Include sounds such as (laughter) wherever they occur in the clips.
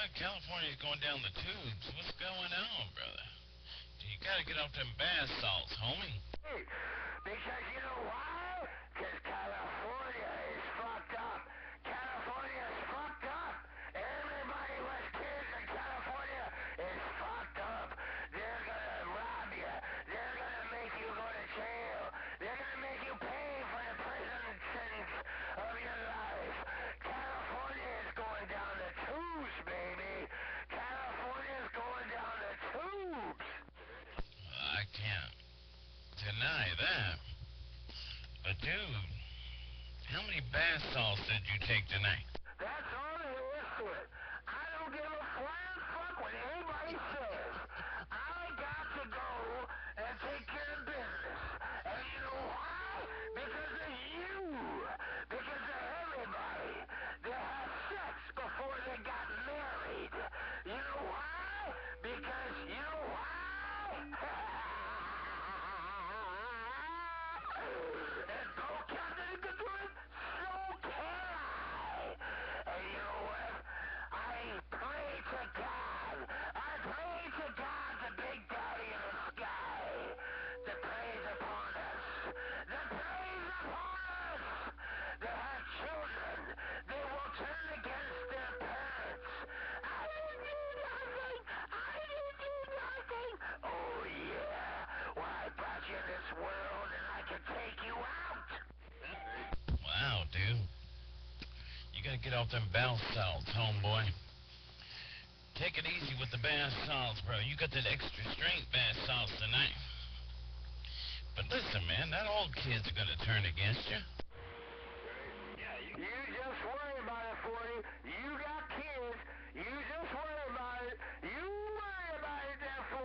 Why California's going down the tubes? What's going on, brother? You gotta get off them bath salts, homie. Hey, because you know why? Because California is fucked up. California is fucked up. Everybody with kids in California is fucked up. They're gonna rob you. They're gonna make you go to jail. They're gonna make you pay for the prison sentence of your life. California is going down the tubes, baby. California is going down the tubes. I can't deny that. But dude, how many bath salts did you take tonight? That's all there is to it. I don't give a flying fuck what anybody says. I got to go and take care of business. And you know why? Because of you. Because of everybody. They had sex before they got married. You know why? Because you know why? and Paul Captain could do it, so can I. And you know what? I pray to God. I pray to God, the big daddy in the sky, to praise upon us. The praise upon us. They have children. They will turn against their parents. I didn't do nothing. I didn't do nothing. Oh yeah. Well, I brought you in this world and I can take you out. Wow, dude. You gotta get off them bath salts, homeboy. Take it easy with the bath salts, bro. You got that extra strength bath salts tonight. But listen, man, not all kids are gonna turn against you. You just worry about it, 40. You got kids. You just worry about it. You worry about it there, 40.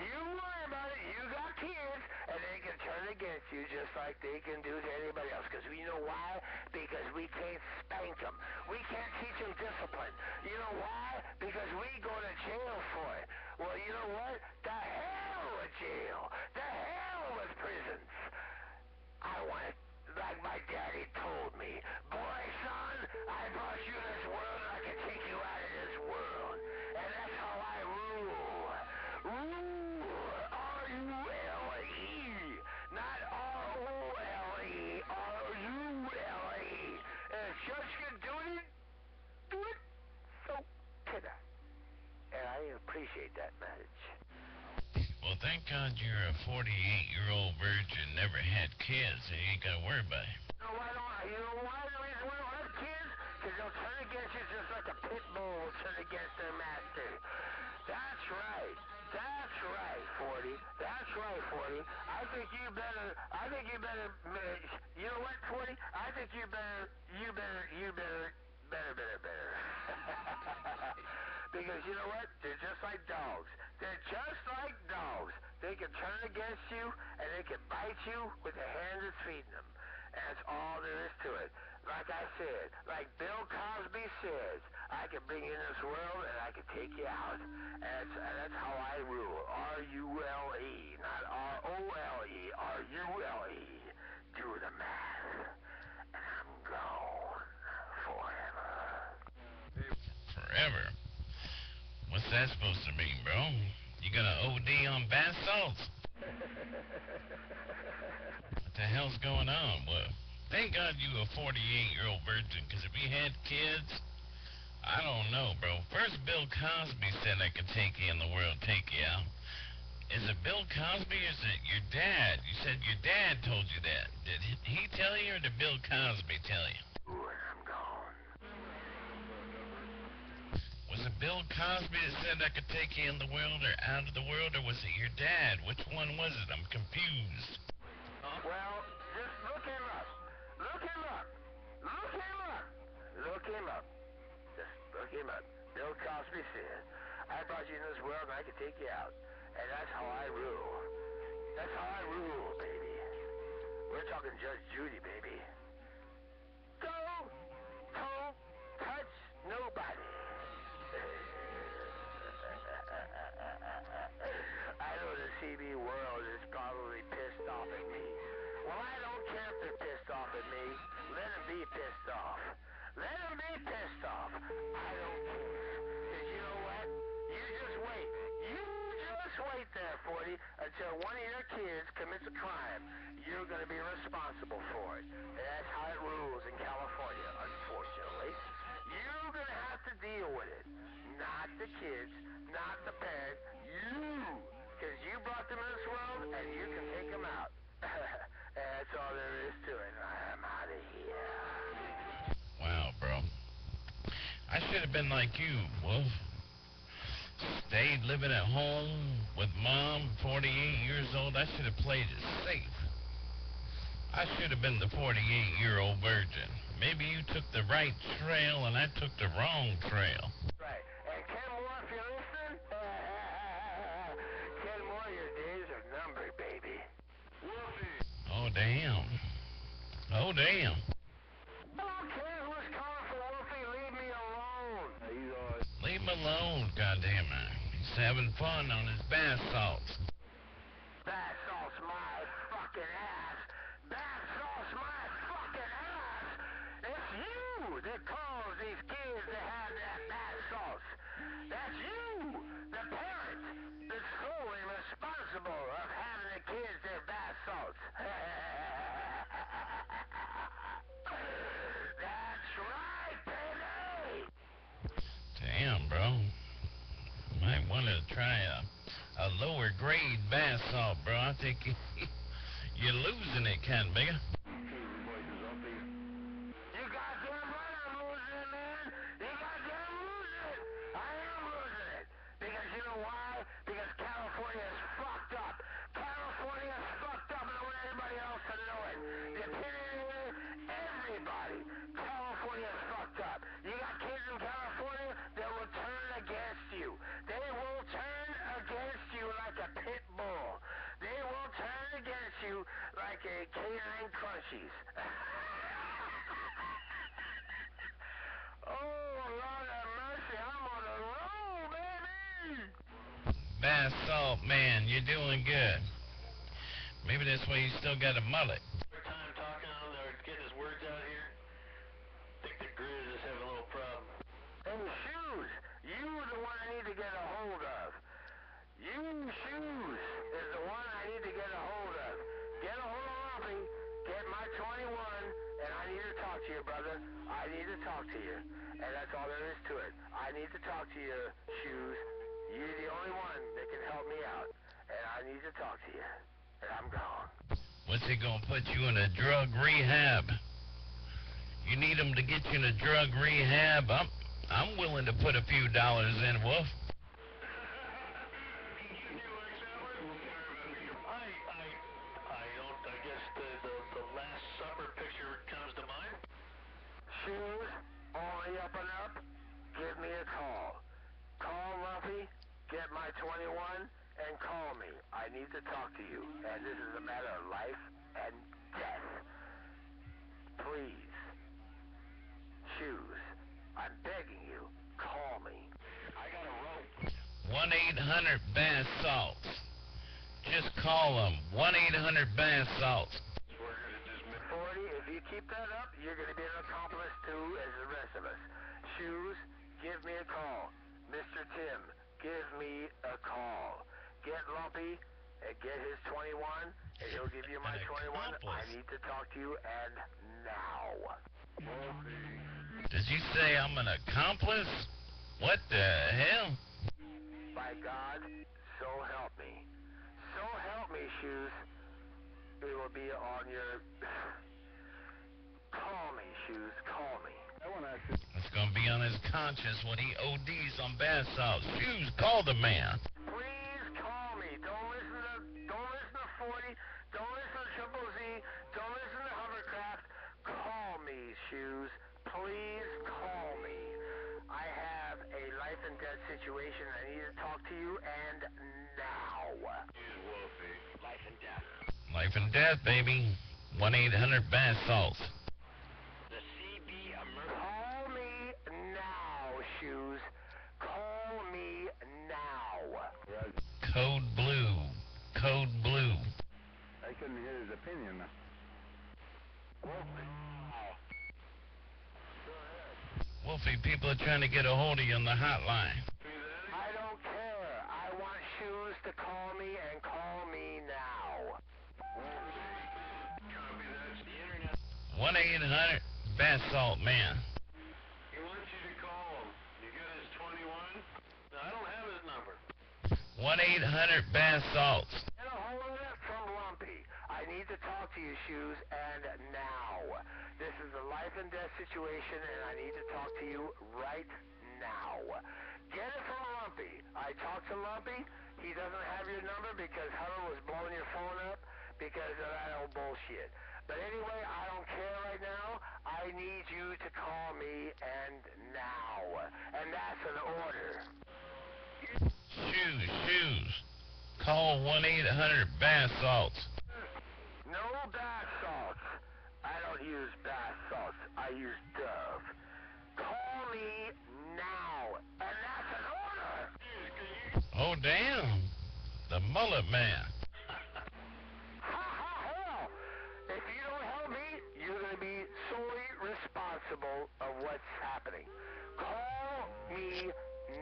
You worry about it. You got kids. And they can turn against you just like they can do to anybody else. Because you know why? Because we can't spank them. We can't teach them discipline. You know why? Because we go to jail for it. Well, you know what? The hell with jail. The hell with prisons. I want it like my daddy told me. Boy, son, I brought you in this world and I can take you out of this world. And that's how I rule. Rule. R-U-L-E. Not R-O-L-E. R-U-L-E. And if Judge can do it, do it, so can I. And I appreciate that message. Well, thank God you're a 48-year-old virgin, never had kids, so you ain't gotta worry about it. You know why don't I? you know why the reason we don't have kids? Because they'll turn against you just like a pit bull will turn against their master. That's right. That's right, 40. That's right, 40. I think you better, I think you better, you know what, 40? I think you better, you better, you better, better, better, better. (laughs) because you know what? They're just like dogs. They're just like dogs. They can turn against you and they can bite you with the hand that's feeding them. That's all there is to it. Like I said, like Bill Cosby says, I can bring you in this world and I can take you out. And that's, that's how I rule. R-U-L-E, not R-O-L-E, R-U-L-E. Do the math. And I'm gone forever. Forever. What's that supposed to mean, bro? You gonna OD on bath salts? What the hell's going on? Well, thank God you a 48-year-old virgin, because if you had kids, I don't know, bro. First, Bill Cosby said I could take you in the world, take you out. Is it Bill Cosby or is it your dad? You said your dad told you that. Did he tell you or did Bill Cosby tell you? Ooh, and I'm gone. Was it Bill Cosby that said I could take you in the world or out of the world, or was it your dad? Which one was it? I'm confused. Well, just look him up. Look him up. Look him up. Look him up. Just look him up. Bill Cosby said, I brought you in this world and I can take you out. And that's how I rule. That's how I rule, baby. We're talking Judge Judy, baby. 40, until one of your kids commits a crime. You're going to be responsible for it. And that's how it rules in California, unfortunately. You're going to have to deal with it. Not the kids, not the parents, you. Because you brought them in this world, and you can take them out. (laughs) that's all there is to it. I'm out of here. Wow, bro. I should have been like you, Wolf. Stayed living at home with mom, 48 years old. I should have played it safe. I should have been the 48 year old virgin. Maybe you took the right trail and I took the wrong trail. Right. And Ken Moore, if you're listening, (laughs) Ken Moore, your days are numbered, baby. Oh, damn. Oh, damn. Alone, goddamn it. He's having fun on his bath salts. Bath salts my fucking ass. Want to try a, a lower grade bath salt, bro. I think you, (laughs) you're losing it, kind of bigger. You goddamn right I'm losing it, man. You goddamn losing it. I am losing it. Because you know why? Because California is fucked up. California is fucked up, and I want everybody else to know it. The opinion is everybody. California is fucked up. You got kids in California that will turn against you. They will turn against you like a pit bull. They will turn against you like a canine oh, Lord have mercy, I'm on baby! Salt, man, you're doing good. Maybe that's why you still got a mullet. time talking or getting his words out here. think the Grizz is having a little problem. And shoes, you are the one I need to get a hold of. You shoes is the one I need to get a hold of. Get a hold of Lumpy, get my 21, and I need to talk to you, brother. I need to talk to you. And that's all there is to it. I need to talk to you, shoes. You're the only one that can help me out. And I need to talk to you. And I'm gone. What's he gonna put you in a drug rehab? You need him to get you in a drug rehab? I'm, I'm willing to put a few dollars in, Wolf. Up and up. Give me a call. Call Lumpy, get my 21, and call me. I need to talk to you, and this is a matter of life and death. Please, shoes, I'm begging you, call me. I got a rope. 1 800 Bath Salts. Just call them. 1 800 Bath Salts. 40, if you keep that up, you're going to be an accomplice too as the rest of us. Shoes, give me a call. Mr. Tim, give me a call. Get Lumpy and get his 21, and he'll give you my 21. I need to talk to you, and now. Did you say I'm an accomplice? What the hell? By God, so help me. So help me, Shoes. It will be on your... (sighs) Call me, Shoes, call me. I want to It's gonna be on his conscience when he ODs on bath salts. Shoes, call the man. Please call me. Don't listen to don't listen to 40. Don't listen to Triple Z. Don't listen to Hovercraft. Call me, shoes. Please call me. I have a life and death situation. I need to talk to you and now. Life and death. Life and death, baby. 1 800 Bath Salts. The CB emer- Call me now, shoes. Call me now. Code Blue. Code Blue. I couldn't hear his opinion. People are trying to get a hold of you on the hotline. I don't care. I want shoes to call 1 800 Bath Salt Man. He wants you to call him. You got his 21? No, I don't have his number. 1 800 Bath Salts. Get a hold of it from Lumpy. I need to talk to you, Shoes, and now. This is a life and death situation, and I need to talk to you right now. Get it from Lumpy. I talked to Lumpy. He doesn't have your number because Hunter was blowing your phone up because of that old bullshit. But anyway, I don't care right now. I need you to call me, and now. And that's an order. Shoes, shoes. Call 1 800 Bath Salts. No bath salts. I don't use bath salts. I use Dove. Me now. And that's an order. Oh, damn. The Mullet Man. Ha ha hell. If you don't help me, you're going to be solely responsible of what's happening. Call me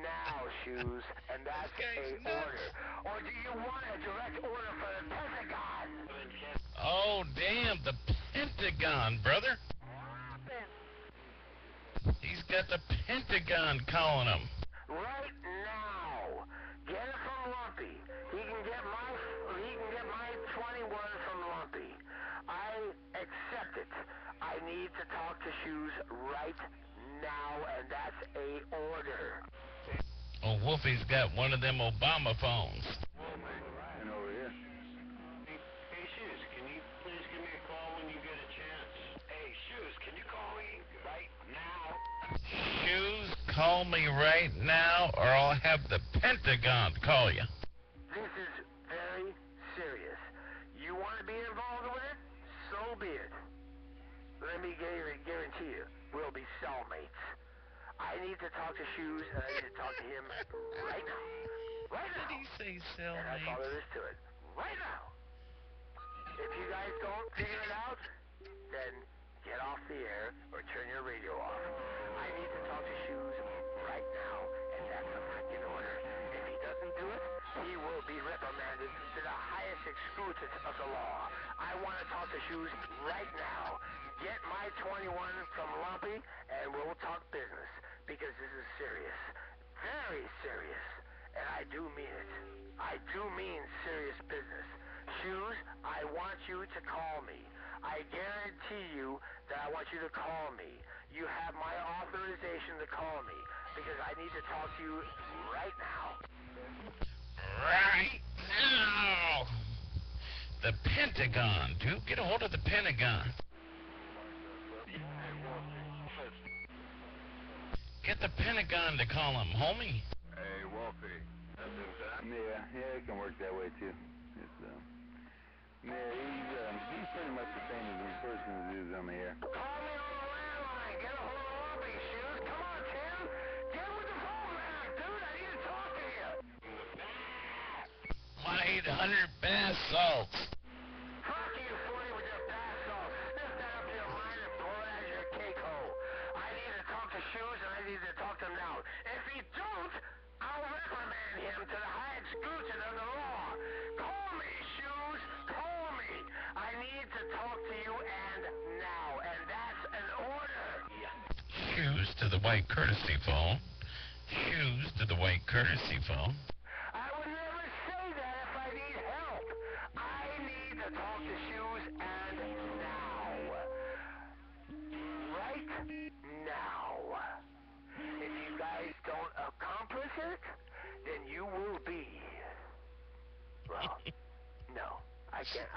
now, Shoes. And that's a order. Or do you want a direct order for the Pentagon? Oh, damn. The Pentagon, brother. Got the Pentagon calling him. right now. Get it from Lumpy. He can get my he can get my 21 from Lumpy. I accept it. I need to talk to Shoes right now, and that's a order. Oh, Wolfie's got one of them Obama phones. And over here. Hey, hey, Shoes, can you please give me a call when you get a chance? Hey, Shoes, can you call me right now? Shoes, call me right now, or I'll have the Pentagon call you. This is very serious. You want to be involved with it? So be it. Let me guar- guarantee you, we'll be cellmates. I need to talk to Shoes, and I need to talk to him right now. Right now. Did he say And that's all there is to it. Right now. If you guys don't figure it out, then get off the air or turn your radio off. I need to talk to Shoes right now, and that's a freaking order. If he doesn't do it, he will be reprimanded to the highest exclusive of the law. I want to talk to Shoes right now. Get my 21 from Lumpy, and we'll talk business, because this is serious. Very serious. And I do mean it. I do mean serious business. Shoes, I want you to call me. I guarantee you that I want you to call me. You have my authorization to call me because I need to talk to you right now. Right now. The Pentagon, dude. Get a hold of the Pentagon. Get the Pentagon to call him, homie. Hey, Wolfie. Yeah, yeah, it can work that way too. It's, um, yeah, he's, um, he's pretty much the same as in person as he is on the air. Call me on the landline. Get a hold 800 Bath Salts. Fuck you, 40 with your bath salt. Sniff that up your mind and blow it out of your cake hole. I need to talk to Shoes and I need to talk to him now. If he don't, I'll reprimand him to the high exclusion of the law. Call me, Shoes. Call me. I need to talk to you and now. And that's an order. Shoes to the white courtesy phone. Shoes to the white courtesy phone.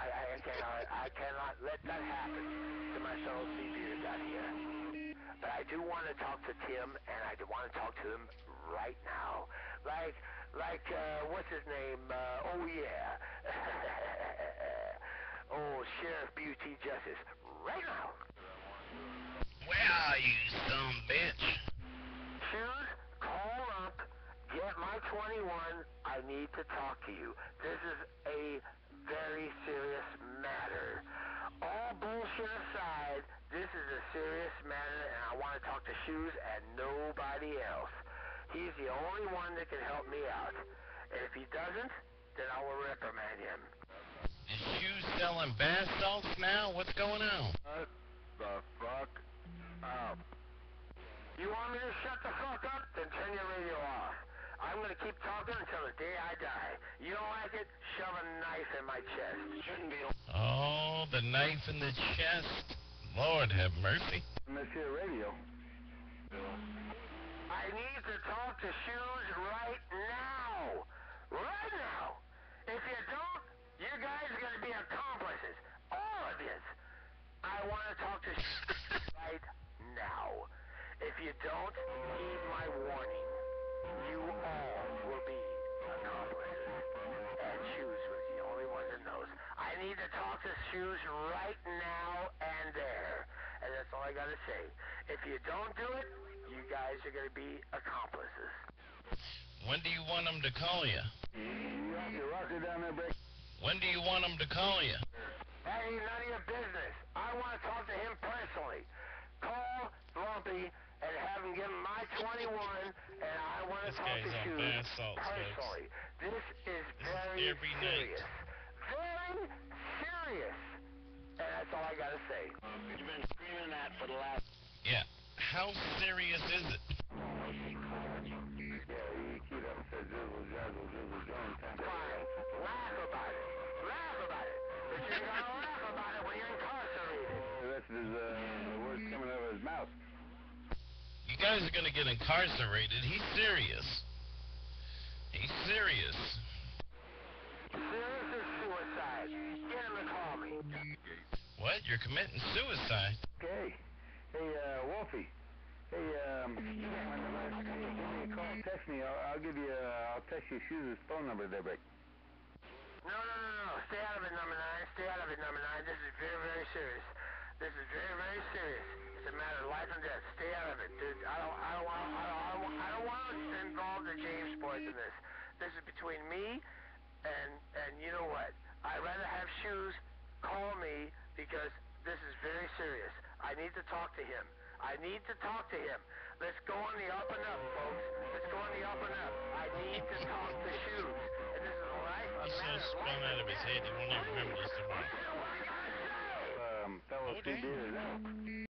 I. I, cannot. I cannot let that happen to my fellow CBers out here. But I do want to talk to Tim, and I do want to talk to him right now. Like, like, uh, what's his name? Uh, oh yeah. (laughs) oh, Sheriff Buford T. Justice. Right now. Where are you, some bitch? Shoes, call up. Get my 21. I need to talk to you. This is a very serious matter. All bullshit aside, this is a serious matter, and I want to talk to Shoes and nobody else. He's the only one that can help me out. And if he doesn't, then I will reprimand him. Is Shoes selling bath salts now? What's going on? Uh, the fuck up. You want me to shut the fuck up? Then turn your radio off. I'm gonna keep talking until the day I die. You don't like it? Shove a knife in my chest. Shouldn't be. Oh, the knife in the chest. Lord have mercy. Here radio. I need to talk to Shoes right now. Right now. If you don't, you guys are going to be accomplices. All of you. I want to talk to Shoes right now. If you don't heed my warning, you all will be accomplices. And Shoes was the only one that knows. I need to talk to Shoes right now and there. And that's all I got to say. If you don't do it, you guys are going to be accomplices. When do you want him to call you? You got your down there, Break? When do you want him to call you? That ain't none of your business. I want to talk to him personally. Call Lumpy and have him give him my 21, and I want to This talk guy's to on you bath salts, folks. personally. This is This is very every night. serious. Very serious. And that's all I got to say. You've been screaming that for the last. Yeah. How serious is it? Yeah, you keep up said Jizzle, Jazzle, Jizzle, Jones. time to- Fine. Laugh about it. Laugh about it. But you're going to laugh about it when you're incarcerated. The rest of his, uh, the words coming out of his mouth. You guys are gonna get incarcerated. He's serious. He's serious. Serious is suicide. Get him to call me. What? You're committing suicide? Okay. Hey, uh, Wolfie. Hey, um, you got my number. Hey, give me a call. Text me. I'll, I'll give you, uh, I'll text you Shoes' phone number there, Break. No, no, no, no. Stay out of it, number nine. Stay out of it, number nine. This is very, very serious. This is very, very serious. It's a matter of life and death. Stay out of it, dude. I don't, I don't want, I don't, I don't, I don't want to involve the James boys in this. This is between me and, and you know what? I'd rather have shoes call me because this is very serious. I need to talk to him. I need to talk to him. Let's go on the up and up, folks. Let's go on the up and up. I need to talk to shoes. And this is life, a He's so matter of spun out of his head he won't even remember this tomorrow. To what I gotta say. Um, fellow Oh,